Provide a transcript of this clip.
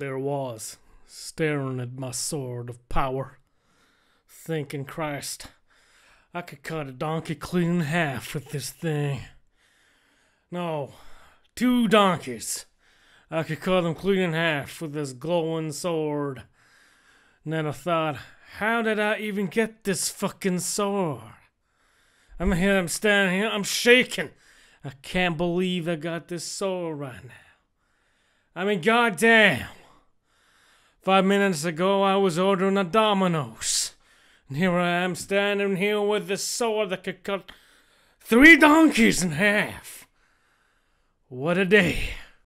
there was, staring at my sword of power, thinking, Christ, I could cut a donkey clean in half with this thing. No, two donkeys. I could cut them clean in half with this glowing sword. And then I thought, how did I even get this fucking sword? I'm here, I'm standing here, I'm shaking. I can't believe I got this sword right now. I mean, goddamn. Five minutes ago, I was ordering a Domino's. And here I am standing here with this sword that could cut three donkeys in half. What a day.